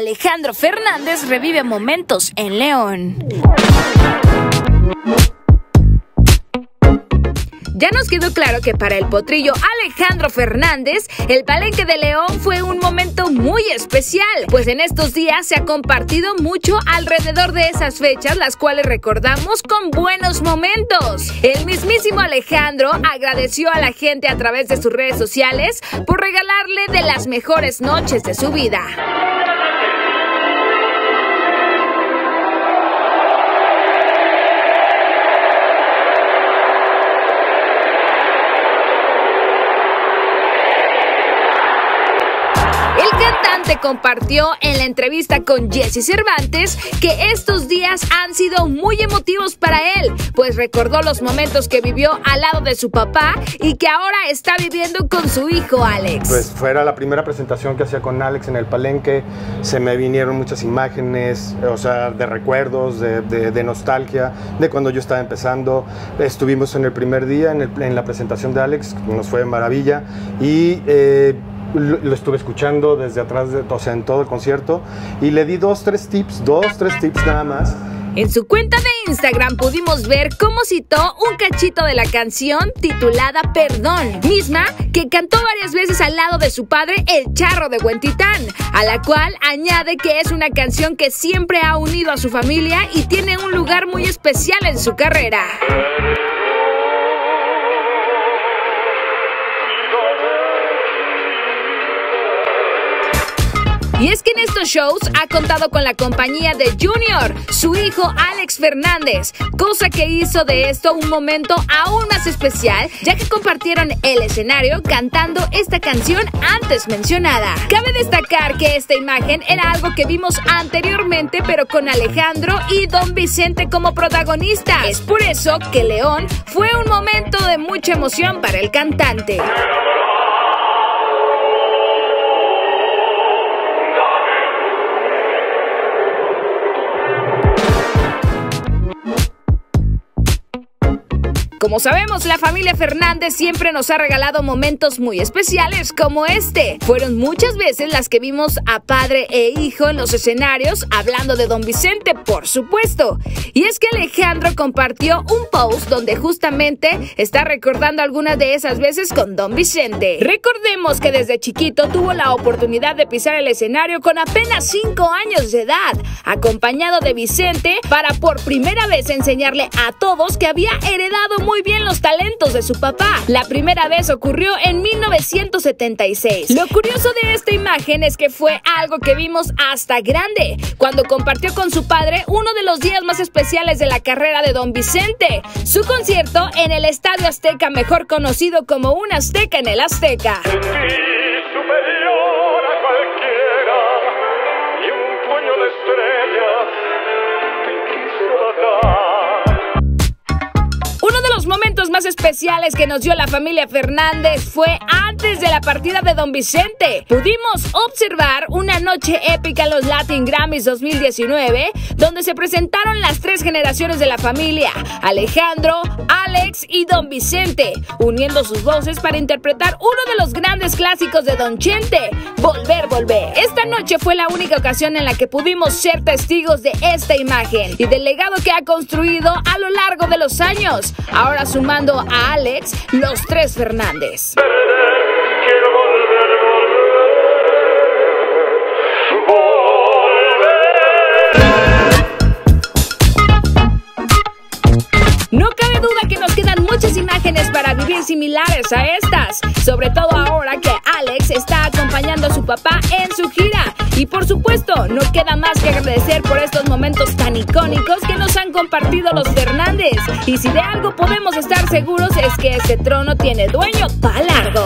Alejandro Fernández revive momentos en León. Ya nos quedó claro que para el potrillo Alejandro Fernández, el Palenque de León fue un momento muy especial, pues en estos días se ha compartido mucho alrededor de esas fechas, las cuales recordamos con buenos momentos. El mismísimo Alejandro agradeció a la gente a través de sus redes sociales por regalarle de las mejores noches de su vida. Compartió en la entrevista con Jesse Cervantes que estos días han sido muy emotivos para él, pues recordó los momentos que vivió al lado de su papá y que ahora está viviendo con su hijo Alex. Pues fuera la primera presentación que hacía con Alex en el palenque, se me vinieron muchas imágenes, o sea, de recuerdos, de, nostalgia, de cuando yo estaba empezando. Estuvimos en el primer día en, la presentación de Alex, nos fue maravilla y... Eh, lo, estuve escuchando desde atrás, de, o sea, en todo el concierto, y le di dos, tres tips, dos, tres tips nada más. En su cuenta de Instagram pudimos ver cómo citó un cachito de la canción titulada Perdón, misma que cantó varias veces al lado de su padre, el charro de Huentitán, a la cual añade que es una canción que siempre ha unido a su familia y tiene un lugar muy especial en su carrera. Y es que en estos shows ha contado con la compañía de Junior, su hijo Alex Fernández, cosa que hizo de esto un momento aún más especial, ya que compartieron el escenario cantando esta canción antes mencionada. Cabe destacar que esta imagen era algo que vimos anteriormente, pero con Alejandro y Don Vicente como protagonistas. Es por eso que León fue un momento de mucha emoción para el cantante. Como sabemos, la familia Fernández siempre nos ha regalado momentos muy especiales como este. Fueron muchas veces las que vimos a padre e hijo en los escenarios hablando de don Vicente, por supuesto. Y es que Alejandro compartió un post donde justamente está recordando algunas de esas veces con don Vicente. Recordemos que desde chiquito tuvo la oportunidad de pisar el escenario con apenas 5 años de edad, acompañado de Vicente para por primera vez enseñarle a todos que había heredado muy bien los talentos de su papá. La primera vez ocurrió en 1976. Lo curioso de esta imagen es que fue algo que vimos hasta grande, cuando compartió con su padre uno de los días más especiales de la carrera de Don Vicente, su concierto en el Estadio Azteca, mejor conocido como un Azteca en el Azteca. Más especiales que nos dio la familia Fernández fue antes de la partida de Don Vicente. Pudimos observar una noche épica en los Latin Grammys 2019, donde se presentaron las tres generaciones de la familia, Alejandro, Alex y Don Vicente, uniendo sus voces para interpretar uno de los grandes clásicos de Don Chente, Volver, Volver. Esta noche fue la única ocasión en la que pudimos ser testigos de esta imagen y del legado que ha construido a lo largo de los años. Ahora su sumando a Alex los tres Fernández. No cabe duda que nos quedan muchas imágenes para vivir similares a estas, sobre todo ahora que Alex está acompañando a su papá en su gira. Y por supuesto, no queda más que agradecer por estos momentos tan icónicos que nos han compartido los Fernández. Y si de algo podemos estar seguros es que este trono tiene dueño para largo.